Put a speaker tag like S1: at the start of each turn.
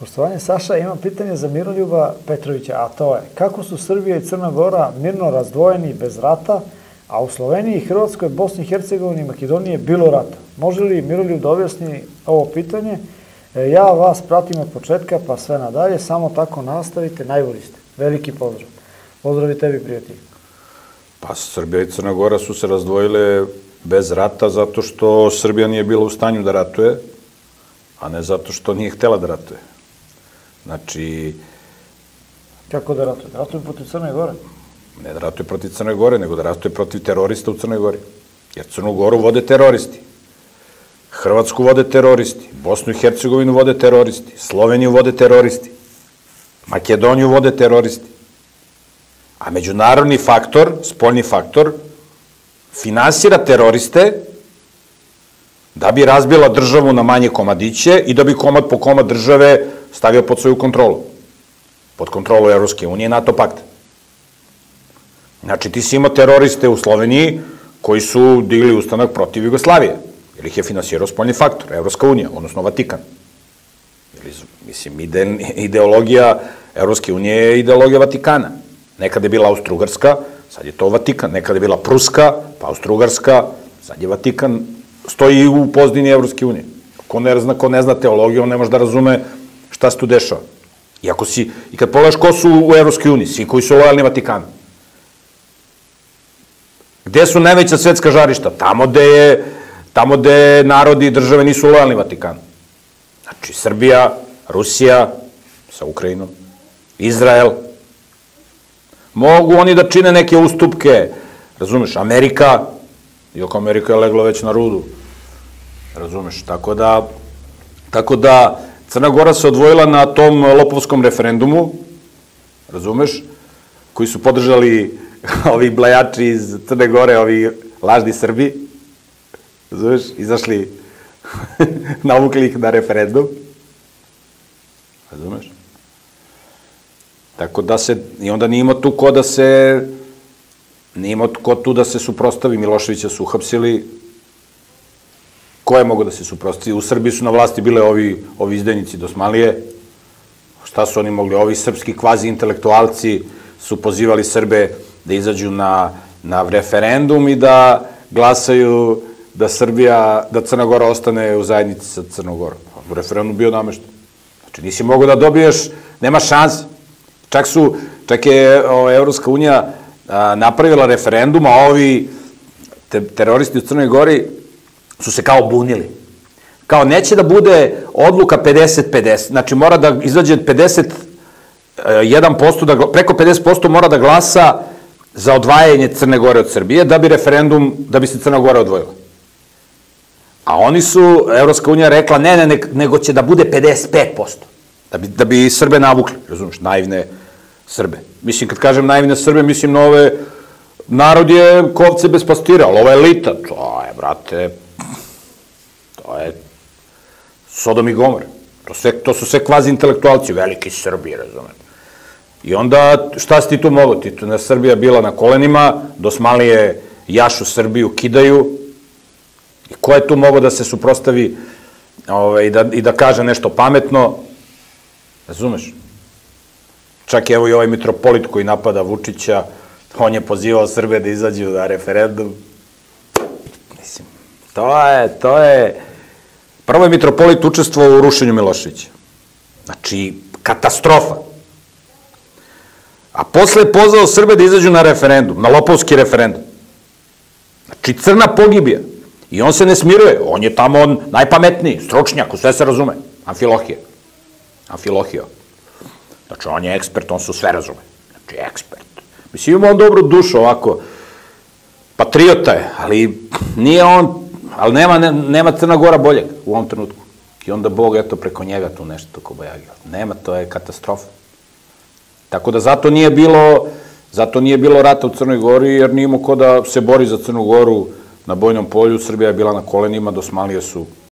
S1: Poštovanje Saša, imam pitanje za Miroljuba Petrovića, a to je kako su Srbija i Crna Gora mirno razdvojeni bez rata, a u Sloveniji, Hrvatskoj, Bosni i Hercegovini i Makedoniji je bilo rata. Može li Miroljub da objasni ovo pitanje? E, ja vas pratim od početka pa sve nadalje, samo tako nastavite, najbolji ste. Veliki pozdrav. Pozdrav i tebi, prijatelji.
S2: Pa Srbija i Crna Gora su se razdvojile bez rata zato što Srbija nije bila u stanju da ratuje, a ne zato što nije htela da ratuje. Znači,
S1: Kako da ratuje? Da ratuje protiv Crne Gore?
S2: ne da ratuje protiv Crne Gore, nego da ratuje protiv terorista u Crnoj Gori. Jer Crnu Goru vode teroristi. Hrvatsku vode teroristi, Bosnu i Hercegovinu vode teroristi, Sloveniju vode teroristi, Makedoniju vode teroristi. A međunarodni faktor, spoljni faktor, finansira teroriste da bi razbila državu na manje komadiće i da bi komad po komad države stavio pod svoju kontrolu. Pod kontrolu Evropske unije i NATO pakta. Znači, ti si imao teroriste u Sloveniji koji su digli ustanak protiv Jugoslavije, jer ih je finansirao spoljni faktor, Evropska unija, odnosno Vatikan. Ili, mislim, ide, ideologija Evropske unije je ideologija Vatikana. Nekada je bila Austro-Ugarska, sad je to Vatikan. Nekada je bila Pruska, pa Austro-Ugarska, sad je Vatikan. Stoji u pozdini Evropske unije. Ko ne zna, ko ne zna teologiju, on ne može da razume šta se tu dešava. I ako si, i kad pogledaš ko su u Evropskoj uniji, svi koji su lojalni Vatikanu. Gde su najveća svetska žarišta? Tamo gde je, tamo gde narodi i države nisu lojalni Vatikanu. Znači, Srbija, Rusija, sa Ukrajinom, Izrael. Mogu oni da čine neke ustupke, razumeš, Amerika, iako Amerika je legla već na rudu, razumeš, tako da, tako da Crna Gora se odvojila na tom lopovskom referendumu, razumeš, koji su podržali ovi blajači iz Crne Gore, ovi lažni Srbi, razumeš, izašli, navukli ih na referendum, razumeš? Tako da se, i onda nije imao tu ko da se, nije imao ko tu da se suprostavi, Miloševića su uhapsili, ko je mogo da se suprostavi? U Srbiji su na vlasti bile ovi, ovi izdajnici dosmalije, šta su oni mogli? Ovi srpski kvazi intelektualci su pozivali Srbe da izađu na, na referendum i da glasaju da Srbija, da Crna Gora ostane u zajednici sa Crnom Gorom. U referendum bio namešten. Znači, nisi mogao da dobiješ, nema šanse. Čak su, čak je o, Evropska unija a, napravila referendum, a ovi te, teroristi u Crnoj Gori su se kao bunili. Kao neće da bude odluka 50-50, znači mora da izađe 50 1%, da, preko 50% mora da glasa za odvajanje Crne Gore od Srbije, da bi referendum, da bi se Crna Gora odvojila. A oni su, Evropska unija rekla, ne, ne, ne, nego će da bude 55%, da bi, da bi Srbe navukli, razumiješ, naivne Srbe. Mislim, kad kažem naivne Srbe, mislim na ove, narod je kovce bez pastira, ali ova elita, to je, brate, je Sodom i Gomor. To, sve, to su sve kvazi intelektualci, veliki Srbi, razumem. I onda, šta si ti tu mogo? Ti tu na Srbija bila na kolenima, dosmalije jašu Srbiju kidaju, i ko je tu mogo da se suprostavi ovaj, i, da, i da kaže nešto pametno? Razumeš? Čak evo i ovaj mitropolit koji napada Vučića, on je pozivao Srbe da izađu na referendum. Mislim, to je, to je... Prvo je mitropolit učestvovao u rušenju Miloševića. Znači, katastrofa. A posle je pozvao Srbe da izađu na referendum, na lopovski referendum. Znači, crna pogibija. I on se ne smiruje. On je tamo on najpametniji, stručnjak, sve se razume. Amfilohije. Amfilohio. Znači, on je ekspert, on su sve razume. Znači, ekspert. Mislim, ima on dobru dušu ovako. Patriota je, ali nije on, ali nema, ne, nema Crna Gora boljeg u ovom trenutku. I onda Bog, eto, preko njega tu nešto kobajagio. Nema, to je katastrofa. Tako da zato nije bilo, zato nije bilo rata u Crnoj Gori, jer nije ko da se bori za Crnu Goru na bojnom polju. Srbija je bila na kolenima, dosmalije su